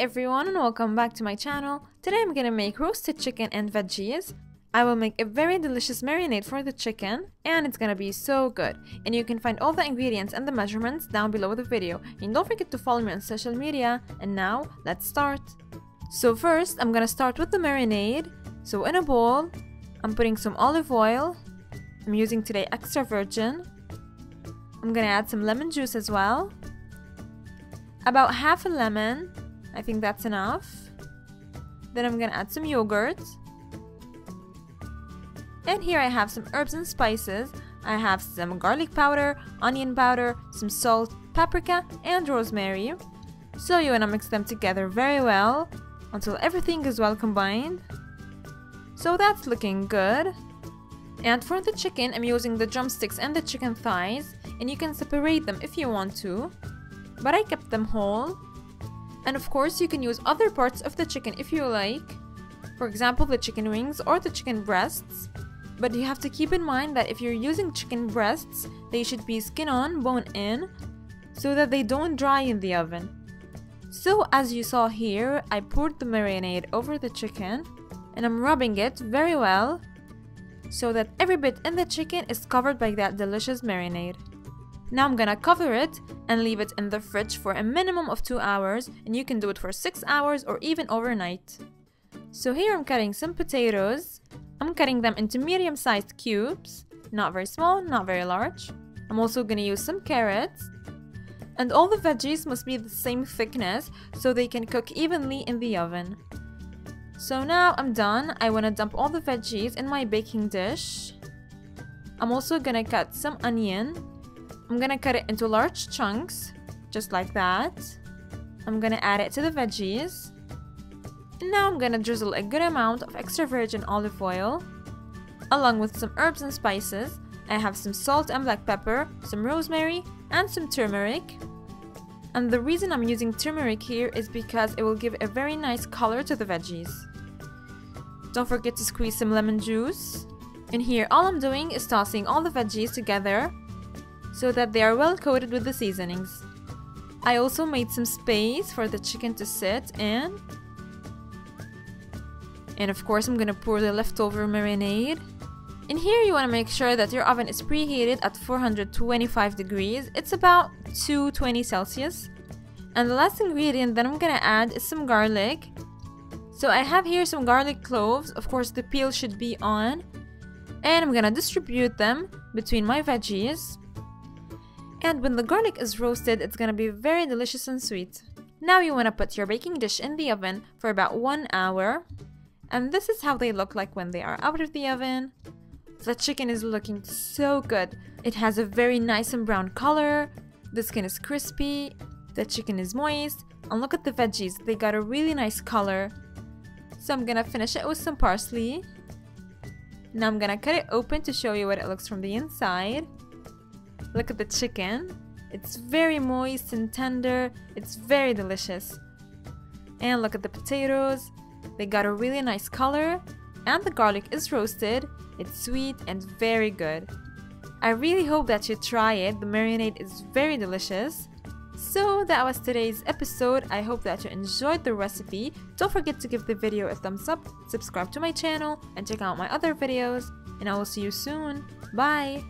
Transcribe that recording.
everyone and welcome back to my channel. Today I'm gonna make roasted chicken and veggies. I will make a very delicious marinade for the chicken and it's gonna be so good. And you can find all the ingredients and the measurements down below the video. And don't forget to follow me on social media. And now, let's start. So first, I'm gonna start with the marinade. So in a bowl, I'm putting some olive oil. I'm using today extra virgin. I'm gonna add some lemon juice as well. About half a lemon. I think that's enough. Then I'm gonna add some yogurt. And here I have some herbs and spices. I have some garlic powder, onion powder, some salt, paprika, and rosemary. So you wanna mix them together very well until everything is well combined. So that's looking good. And for the chicken, I'm using the drumsticks and the chicken thighs, and you can separate them if you want to. But I kept them whole. And of course, you can use other parts of the chicken if you like. For example, the chicken wings or the chicken breasts. But you have to keep in mind that if you're using chicken breasts, they should be skin on, bone in, so that they don't dry in the oven. So as you saw here, I poured the marinade over the chicken and I'm rubbing it very well so that every bit in the chicken is covered by that delicious marinade. Now I'm gonna cover it and leave it in the fridge for a minimum of 2 hours and you can do it for 6 hours or even overnight. So here I'm cutting some potatoes. I'm cutting them into medium sized cubes, not very small, not very large. I'm also gonna use some carrots. And all the veggies must be the same thickness so they can cook evenly in the oven. So now I'm done. I want to dump all the veggies in my baking dish. I'm also gonna cut some onion. I'm gonna cut it into large chunks, just like that. I'm gonna add it to the veggies. And now I'm gonna drizzle a good amount of extra virgin olive oil, along with some herbs and spices. I have some salt and black pepper, some rosemary, and some turmeric. And the reason I'm using turmeric here is because it will give a very nice color to the veggies. Don't forget to squeeze some lemon juice. And here all I'm doing is tossing all the veggies together so that they are well coated with the seasonings. I also made some space for the chicken to sit in. And of course I'm gonna pour the leftover marinade. In here you want to make sure that your oven is preheated at 425 degrees. It's about 220 Celsius. And the last ingredient that I'm gonna add is some garlic. So I have here some garlic cloves. Of course the peel should be on. And I'm gonna distribute them between my veggies. And when the garlic is roasted, it's gonna be very delicious and sweet. Now you wanna put your baking dish in the oven for about one hour. And this is how they look like when they are out of the oven. The chicken is looking so good. It has a very nice and brown color. The skin is crispy. The chicken is moist. And look at the veggies. They got a really nice color. So I'm gonna finish it with some parsley. Now I'm gonna cut it open to show you what it looks from the inside. Look at the chicken. It's very moist and tender. It's very delicious. And look at the potatoes. They got a really nice color. And the garlic is roasted. It's sweet and very good. I really hope that you try it. The marinade is very delicious. So that was today's episode. I hope that you enjoyed the recipe. Don't forget to give the video a thumbs up, subscribe to my channel, and check out my other videos. And I will see you soon. Bye!